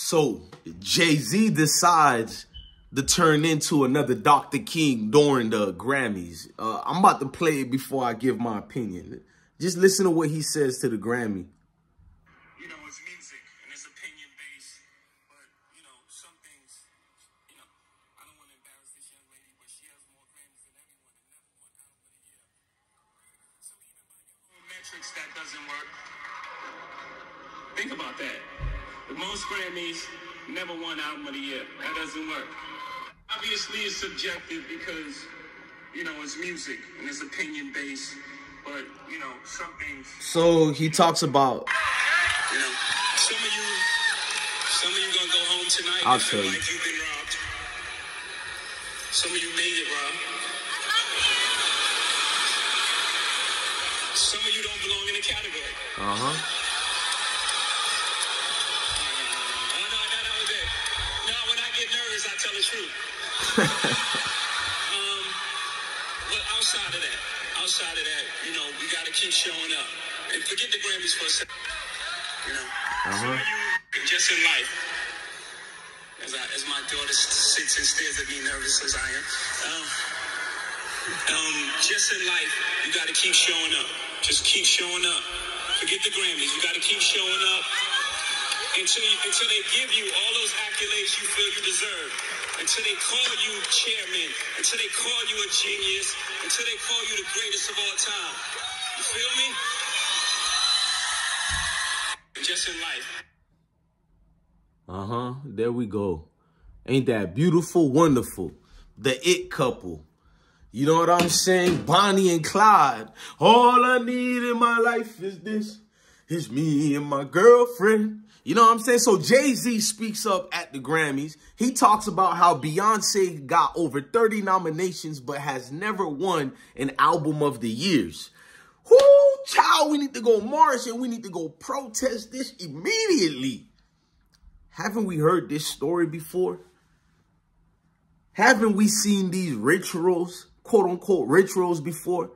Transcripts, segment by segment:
So Jay-Z decides to turn into another Dr. King during the Grammys. Uh, I'm about to play it before I give my opinion. Just listen to what he says to the Grammy. You know, it's music and it's opinion based, but you know, some things, you know, I don't want to embarrass this young lady, but she has more Grammys than everyone and never won album of the year. So even by your own metrics, that doesn't work. Think about that. Most Grammys never won album of the year. That doesn't work. Obviously, it's subjective because you know it's music and it's opinion based, but you know some things. So he talks about You know, some of you, some of you gonna go home tonight I'll tell you. like you've been robbed. Some of you made it, Rob. Some of you don't belong in the category. uh-huh. Oh, no, no, that was it. No, when I get nervous, I tell the truth. um, but outside of that, outside of that, you know, we got to keep showing up. And forget the Grammys for a second. You know, of you, just in life, as, I, as my daughter sits and stares at me nervous as I am, um, um, just in life, you got to keep showing up. Just keep showing up. Forget the Grammys. You got to keep showing up until you, until they give you all those accolades you feel you deserve. Until they call you chairman. Until they call you a genius. Until they call you the greatest of all time. You feel me? Just in life. Uh-huh. There we go. Ain't that beautiful, wonderful? The it couple. You know what I'm saying? Bonnie and Clyde. All I need in my life is this. It's me and my girlfriend. You know what I'm saying? So Jay-Z speaks up at the Grammys. He talks about how Beyonce got over 30 nominations but has never won an album of the years. Whoo, child, we need to go march and we need to go protest this immediately. Haven't we heard this story before? Haven't we seen these rituals, quote unquote rituals before?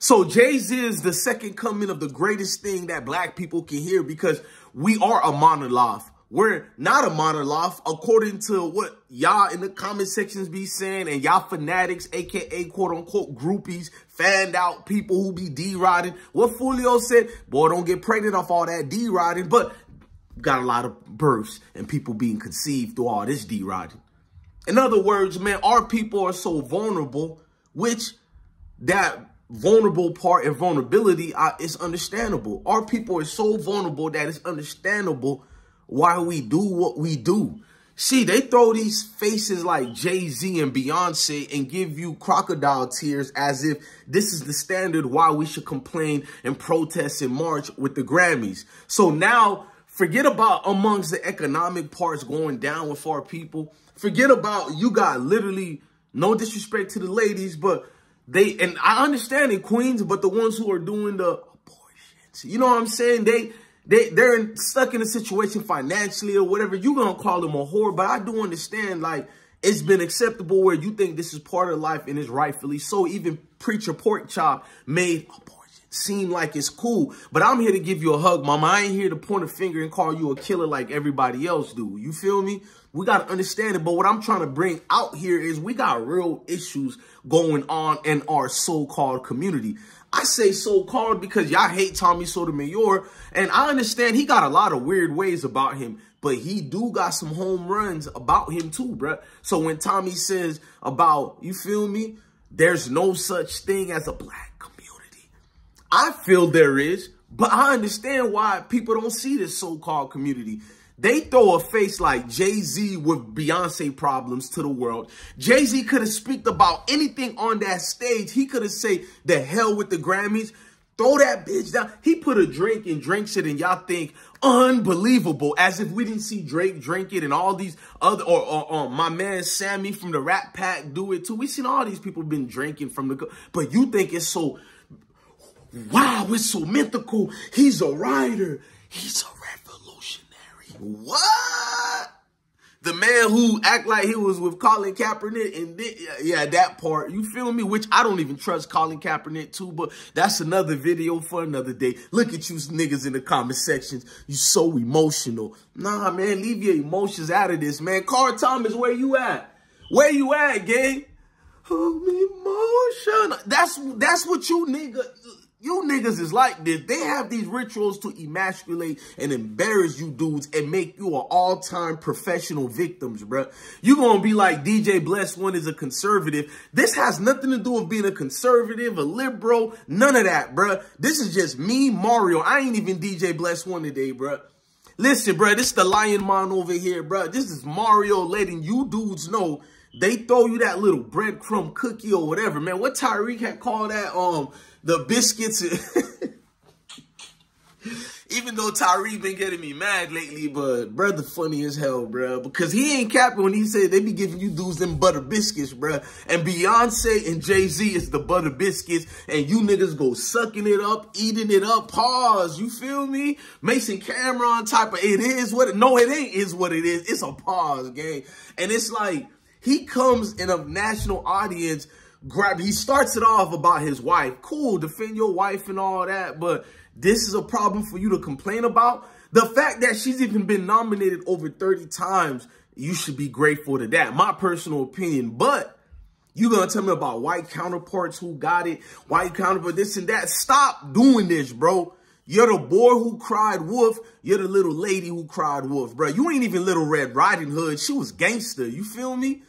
So Jay-Z is the second coming of the greatest thing that black people can hear because we are a monolith. We're not a monolith according to what y'all in the comment sections be saying and y'all fanatics, aka quote unquote groupies, fanned out people who be D-riding. What Fulio said, boy, don't get pregnant off all that D-riding, but got a lot of births and people being conceived through all this D-riding. In other words, man, our people are so vulnerable, which that vulnerable part and vulnerability uh, is understandable. Our people are so vulnerable that it's understandable why we do what we do. See, they throw these faces like Jay-Z and Beyonce and give you crocodile tears as if this is the standard why we should complain and protest and march with the Grammys. So now, forget about amongst the economic parts going down with our people. Forget about you got literally no disrespect to the ladies, but they, and I understand in Queens, but the ones who are doing the abortions, you know what I'm saying? They, they, they're stuck in a situation financially or whatever. You're to call them a whore, but I do understand, like, it's been acceptable where you think this is part of life and is rightfully so. Even Preacher Pork Chop made abortion seem like it's cool. But I'm here to give you a hug, mama. I ain't here to point a finger and call you a killer like everybody else do. You feel me? We got to understand it. But what I'm trying to bring out here is we got real issues going on in our so-called community. I say so-called because y'all hate Tommy Sotomayor. And I understand he got a lot of weird ways about him. But he do got some home runs about him too, bruh. So when Tommy says about, you feel me? There's no such thing as a black. I feel there is, but I understand why people don't see this so-called community. They throw a face like Jay-Z with Beyonce problems to the world. Jay-Z could have speaked about anything on that stage. He could have said, the hell with the Grammys. Throw that bitch down. He put a drink and drinks it and y'all think unbelievable. As if we didn't see Drake drink it and all these other, or, or, or my man Sammy from the Rat Pack do it too. We seen all these people been drinking from the, but you think it's so, wow, it's so mythical. He's a writer. He's a revolutionary. What? the man who act like he was with Colin Kaepernick and yeah, that part, you feel me? Which I don't even trust Colin Kaepernick too, but that's another video for another day. Look at you niggas in the comment sections. You so emotional. Nah, man, leave your emotions out of this, man. Carl Thomas, where you at? Where you at, gang? Emotion. That's that's what you nigga you niggas is like this. They have these rituals to emasculate and embarrass you dudes and make you an all-time professional victims, bruh. You gonna be like DJ Bless One is a conservative. This has nothing to do with being a conservative, a liberal, none of that, bruh. This is just me, Mario. I ain't even DJ Bless One today, bruh. Listen, bruh, this is the Lion Man over here, bruh. This is Mario letting you dudes know they throw you that little breadcrumb cookie or whatever, man. What Tyreek had called that, um, the biscuits. Even though Tyreek been getting me mad lately, but brother funny as hell, bro. Because he ain't capping when he said they be giving you dudes them butter biscuits, bro. And Beyonce and Jay-Z is the butter biscuits. And you niggas go sucking it up, eating it up. Pause. You feel me? Mase and Cam'ron type of it is what it, no, it ain't is what it is. It's a pause, gang. And it's like, he comes in a national audience grab, he starts it off about his wife. Cool, defend your wife and all that, but this is a problem for you to complain about. The fact that she's even been nominated over 30 times, you should be grateful to that. My personal opinion, but you gonna tell me about white counterparts who got it, white counterpart, this and that. Stop doing this, bro. You're the boy who cried wolf. You're the little lady who cried wolf, bro. You ain't even Little Red Riding Hood. She was gangster. You feel me?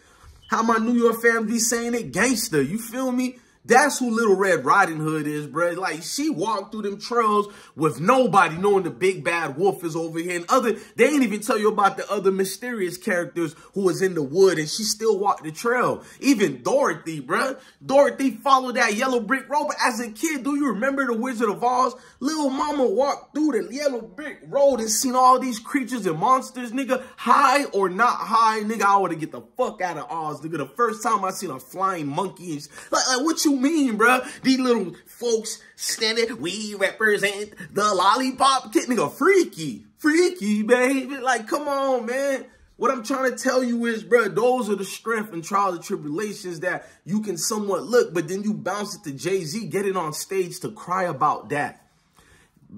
How my New York family saying it? Gangster. You feel me? That's who Little Red Riding Hood is, bro. Like, she walked through them trails with nobody knowing the big bad wolf is over here. And other, they ain't even tell you about the other mysterious characters who was in the wood and she still walked the trail. Even Dorothy, bro. Dorothy followed that yellow brick road. But as a kid, do you remember the Wizard of Oz? Little mama walked through the yellow brick road and seen all these creatures and monsters, nigga. High or not high, nigga, I would to get the fuck out of Oz, nigga. The first time I seen a flying monkey. Like, like, what you mean, bro? These little folks standing, we represent the lollipop kid. Nigga, freaky. Freaky, baby. Like, come on, man. What I'm trying to tell you is, bro, those are the strength and trials and tribulations that you can somewhat look, but then you bounce it to Jay-Z, get it on stage to cry about that.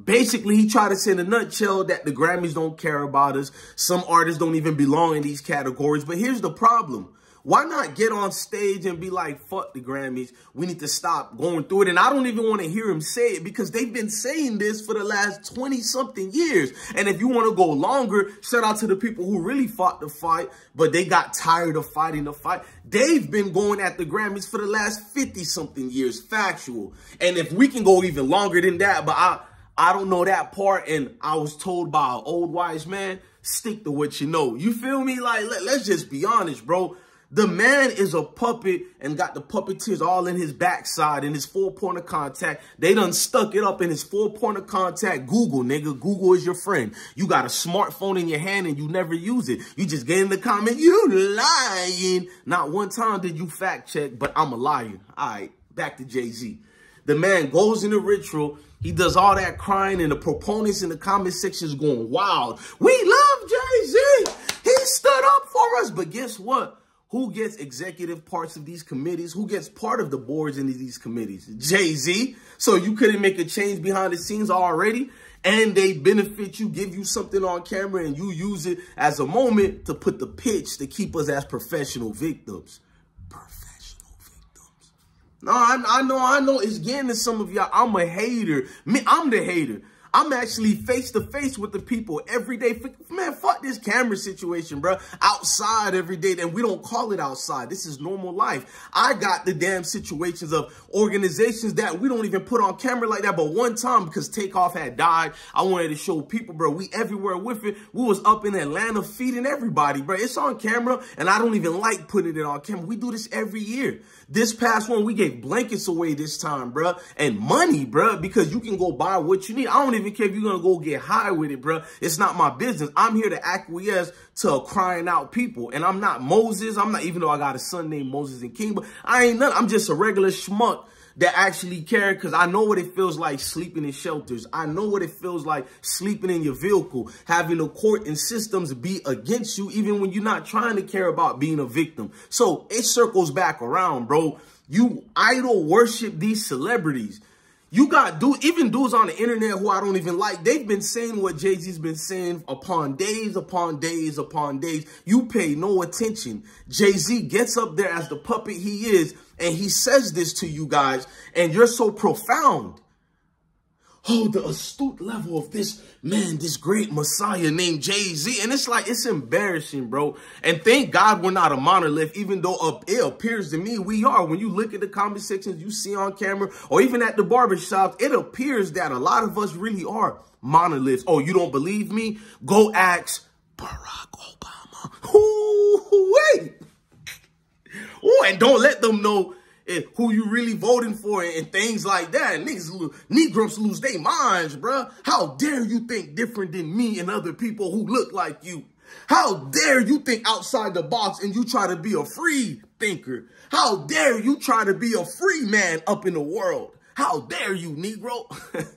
Basically, he tried to say in a nutshell that the Grammys don't care about us. Some artists don't even belong in these categories. But here's the problem. Why not get on stage and be like, fuck the Grammys. We need to stop going through it. And I don't even want to hear him say it because they've been saying this for the last 20 something years. And if you want to go longer, shout out to the people who really fought the fight, but they got tired of fighting the fight. They've been going at the Grammys for the last 50 something years, factual. And if we can go even longer than that, but I, I don't know that part. And I was told by an old wise man, stick to what you know. You feel me? Like, let, let's just be honest, bro. The man is a puppet and got the puppeteers all in his backside in his four point of contact. They done stuck it up in his four point of contact. Google, nigga. Google is your friend. You got a smartphone in your hand and you never use it. You just get in the comment, you lying. Not one time did you fact check, but I'm a liar. All right, back to Jay-Z. The man goes in the ritual. He does all that crying and the proponents in the comment section is going wild. We love Jay-Z. He stood up for us. But guess what? Who gets executive parts of these committees? Who gets part of the boards in these committees? Jay-Z. So you couldn't make a change behind the scenes already? And they benefit you, give you something on camera, and you use it as a moment to put the pitch to keep us as professional victims. Professional victims. No, I, I know, I know it's getting to some of y'all. I'm a hater. Me, I'm the hater. I'm actually face to face with the people every day. Man, fuck this camera situation, bro. Outside every day, and we don't call it outside. This is normal life. I got the damn situations of organizations that we don't even put on camera like that. But one time, because Takeoff had died, I wanted to show people, bro, we everywhere with it. We was up in Atlanta feeding everybody, bro. It's on camera, and I don't even like putting it on camera. We do this every year. This past one, we gave blankets away this time, bro, and money, bro, because you can go buy what you need. I don't even care if you're going to go get high with it, bro. It's not my business. I'm here to acquiesce to crying out people. And I'm not Moses. I'm not, even though I got a son named Moses and King, but I ain't nothing. I'm just a regular schmuck that actually care because I know what it feels like sleeping in shelters. I know what it feels like sleeping in your vehicle, having the court and systems be against you, even when you're not trying to care about being a victim. So it circles back around, bro. You idol worship these celebrities. You got dude, even dudes on the internet who I don't even like, they've been saying what Jay-Z's been saying upon days, upon days, upon days. You pay no attention. Jay-Z gets up there as the puppet he is, and he says this to you guys, and you're so profound oh, the astute level of this man, this great Messiah named Jay-Z. And it's like, it's embarrassing, bro. And thank God we're not a monolith, even though it appears to me we are. When you look at the comment sections you see on camera, or even at the barbershop, it appears that a lot of us really are monoliths. Oh, you don't believe me? Go ask Barack Obama. Ooh, wait. Ooh, and don't let them know and who you really voting for and things like that. Niggas, Negroes lose their minds, bruh. How dare you think different than me and other people who look like you? How dare you think outside the box and you try to be a free thinker? How dare you try to be a free man up in the world? How dare you, Negro?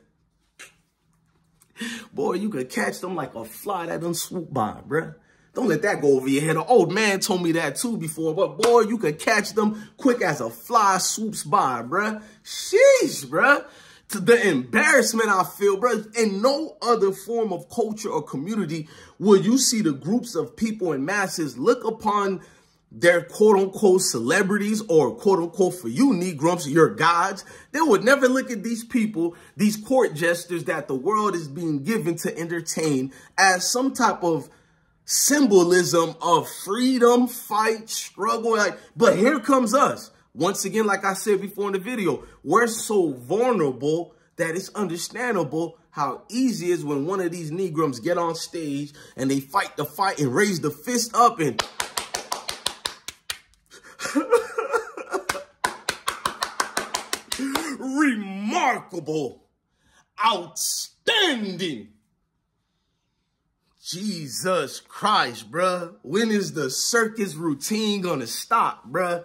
Boy, you could catch them like a fly that done swoop by, bruh. Don't let that go over your head. An old man told me that too before. But boy, you could catch them quick as a fly swoops by, bruh. Sheesh, bruh. To the embarrassment I feel, bruh. In no other form of culture or community will you see the groups of people and masses look upon their quote unquote celebrities or quote unquote for you Negrumps, your gods. They would never look at these people, these court jesters that the world is being given to entertain as some type of symbolism of freedom, fight, struggle. Like, but here comes us. Once again, like I said before in the video, we're so vulnerable that it's understandable how easy it is when one of these Negrums get on stage and they fight the fight and raise the fist up and remarkable, outstanding, Jesus Christ, bruh. When is the circus routine gonna stop, bruh?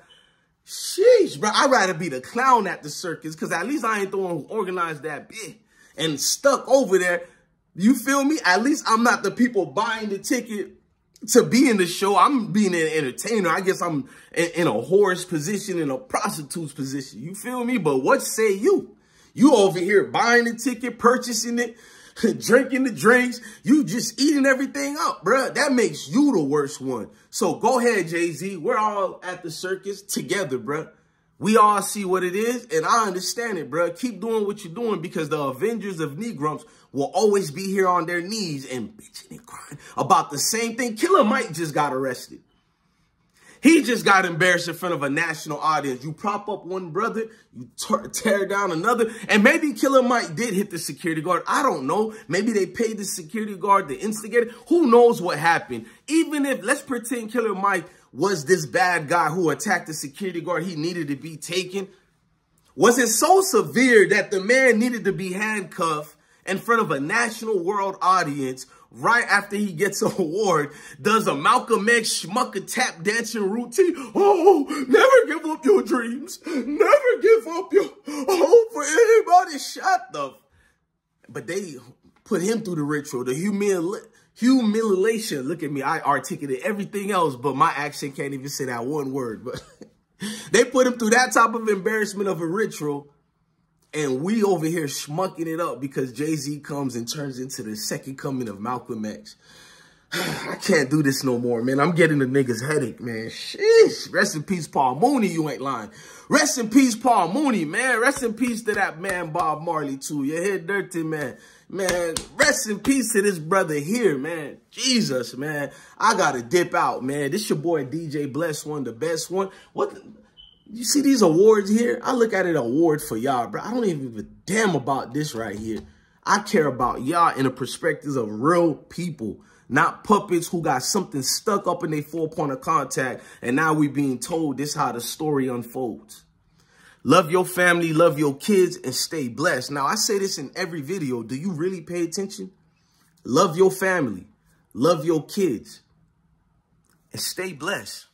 Sheesh, bruh. I'd rather be the clown at the circus because at least I ain't the one who organized that bit and stuck over there. You feel me? At least I'm not the people buying the ticket to be in the show. I'm being an entertainer. I guess I'm in, in a horse position, in a prostitute's position. You feel me? But what say you? You over here buying the ticket, purchasing it, drinking the drinks. You just eating everything up, bruh. That makes you the worst one. So go ahead, Jay-Z. We're all at the circus together, bruh. We all see what it is, and I understand it, bruh. Keep doing what you're doing because the Avengers of Negrumps will always be here on their knees and bitching and crying about the same thing. Killer Mike just got arrested. He just got embarrassed in front of a national audience. You prop up one brother, you tear down another. And maybe Killer Mike did hit the security guard. I don't know. Maybe they paid the security guard, the instigator. Who knows what happened? Even if, let's pretend Killer Mike was this bad guy who attacked the security guard. He needed to be taken. Was it so severe that the man needed to be handcuffed in front of a national world audience right after he gets an award, does a Malcolm X schmucker tap dancing routine. Oh, never give up your dreams. Never give up your hope for anybody. Shut the... But they put him through the ritual, the humili humiliation. Look at me. I articulated everything else, but my accent can't even say that one word. But they put him through that type of embarrassment of a ritual and we over here schmucking it up because Jay-Z comes and turns into the second coming of Malcolm X. I can't do this no more, man. I'm getting the niggas headache, man. Sheesh. Rest in peace, Paul Mooney. You ain't lying. Rest in peace, Paul Mooney, man. Rest in peace to that man, Bob Marley, too. Your head dirty, man. Man, rest in peace to this brother here, man. Jesus, man. I gotta dip out, man. This your boy, DJ Bless One, the best one. What... The, you see these awards here? I look at it award for y'all, bro. I don't even give a damn about this right here. I care about y'all in the perspectives of real people, not puppets who got something stuck up in their four point of contact. And now we being told this how the story unfolds. Love your family, love your kids, and stay blessed. Now, I say this in every video. Do you really pay attention? Love your family, love your kids, and stay blessed.